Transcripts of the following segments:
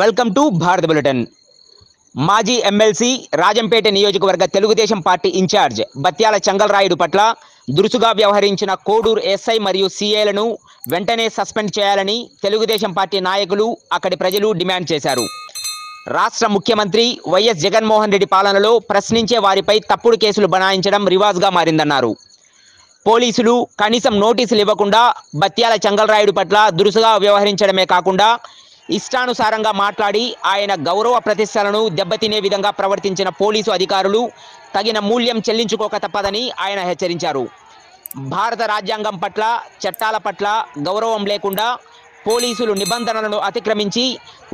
Welcome to Bharat bulletin. మాజీ MLC Rajampet నియోజకవర్గ Telugu Desam party in charge Batyala Changalarayudu పట్ల దురుసుగా వ్యవహరించిన కోడూరు ఎస్ఐ మరియు సీఏలను వెంటనే సస్పెండ్ చేయాలని తెలుగుదేశం పార్టీ నాయకులు అక్కడి ప్రజలు డిమాండ్ చేశారు. రాష్ట్ర ముఖ్యమంత్రి వైఎస్ జగన్మోహన్ రెడ్డి పాలనలో ప్రశ్నించే వారిపై తప్పుడు కేసులు బనాయించడం రివాజ్గా మారిందన్నారు. పోలీసులు కనీసం నోటీసులు ఇవ్వకుండా బత్యాల చంగలరాయుడు పట్ల దురుసుగా వ్యవహరించడమే కాకుండా ఇష్టానుసారంగా మాట్లాడి ఆయన గౌరవ ప్రతిష్టలను దెబ్బతినే విధంగా ప్రవర్తించిన పోలీసు అధికారులు తగిన మూల్యం చెల్లించుకోక తప్పదని ఆయన హెచ్చరించారు. భారత రాజ్యాంగం పట్ల చట్టాల పట్ల గౌరవం లేకుండా పోలీసులు నిబంధనలను అతిక్రమించి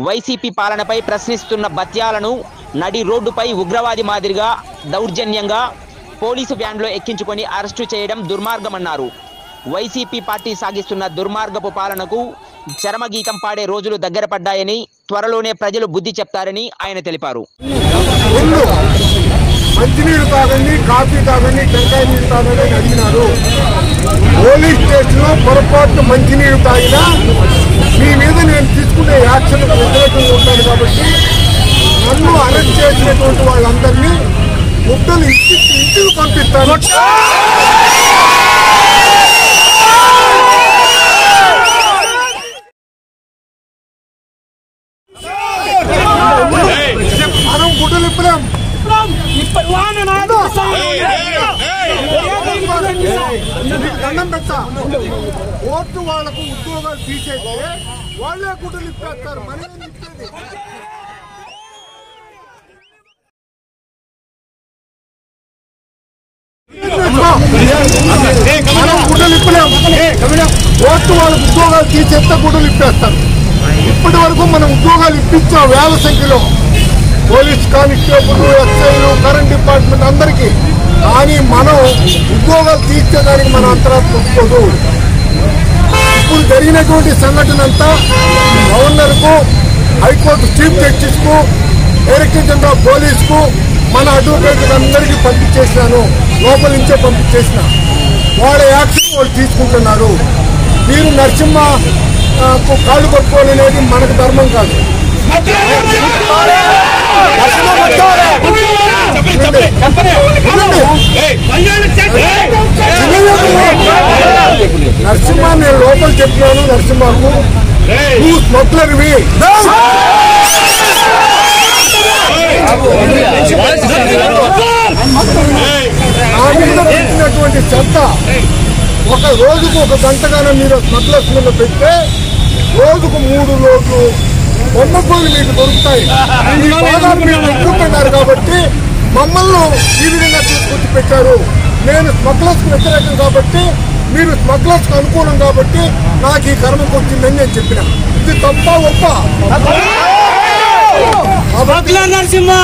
వైసీపీ పాలనపై ప్రశ్నిస్తున్న బత్యాలను నడి రోడ్డుపై ఉగ్రవాది మాదిరిగా దౌర్జన్యంగా పోలీసు వ్యాన్లో ఎక్కించుకొని అరెస్టు చేయడం దుర్మార్గమన్నారు. వైసీపీ పార్టీ సాగిస్తున్న దుర్మార్గపు పాలనకు చరమగీతం పాడే రోజులు దగ్గర పడ్డాయని త్వరలోనే ప్రజలు బుద్ధి చెప్తారని ఆయన తెలిపారు. ముందు మంచినీళ్ళు తాగండి కాఫీ తాగండి టెంకాయ నీళ్ళు తాగండి అని అడిగినారు. పోలీస్ స్టేషన్లో పొరపాటు మంచినీళ్ళు తాగినా మీ మీద నేను తీసుకునే యాక్షన్ వ్యతిరేకంగా ఉంటాను కాబట్టి నన్ను అరెస్ట్ చేసినటువంటి వాళ్ళందరినీ ముద్దలు ఇంటికి ఇంటికి పంపిస్తాను. గుడ్డలు ఇప్పలేం. దండం పెట్టా. ఓట్లు వాళ్ళకు ఉద్యోగాలు తీసేస్తే వాళ్ళే గుడ్డలు ఇప్పేస్తారు. మనమే ఇప్పేది మనం గుడ్డలు ఇప్పలేం. ఓట్లు వాళ్ళకు ఉద్యోగాలు తీసేస్తే గుడ్డలు ఇప్పేస్తారు. ఇప్పటి వరకు మనం ఉద్యోగాలు ఇప్పించాం వేల సంఖ్యలో. పోలీస్ కానిస్టేబుల్ ఎస్ఐలు కరెంట్ డిపార్ట్మెంట్ అందరికీ. కానీ మనం ఉద్యోగాలు తీర్చేదానికి మన అంతరాత్మ ఒప్పుకోదు. ఇప్పుడు జరిగినటువంటి సంఘటన అంతా గవర్నర్కు హైకోర్టు చీఫ్ జస్టిస్కు డైరెక్టర్ జనరల్ పోలీస్కు మన అడ్వకేట్ అందరికీ పంపించేసినాను. లోపల నుంచే పంపించేసిన. వాళ్ళ యాక్షన్ వాళ్ళు తీసుకుంటున్నారు. మీరు నరసింహ కాళ్ళు పట్టుకోవాలనేది మనకు ధర్మం కాదు. నరసింహ నేను లోపల చెప్పినాను నరసింహకు నువ్వు స్మగ్లర్వి పెట్టినటువంటి చెత్త ఒక రోజుకు ఒక గంటగానే మీరు స్మగ్లర్స్ మీద పెడితే రోజుకు మూడు రోజులు బొమ్మకోలు మీకు దొరుకుతాయి? ఈ మీరు కాబట్టి మమ్మల్ని ఈ విధంగా తీసుకొచ్చి పెట్టారు నేను స్మగ్లర్స్ వ్యతిరేకం కాబట్టి మీరు స్మగ్లర్స్ అనుకూలం కాబట్టి నాకు ఈ కర్మకు వచ్చిందని నేను చెప్పిన. ఇది తప్ప ఒప్ప. నరసింహ!